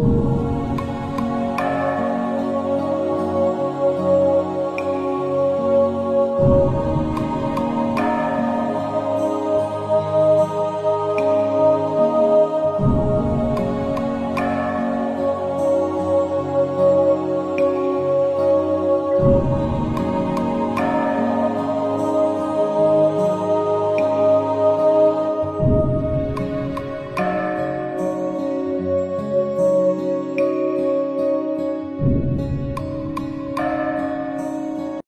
you.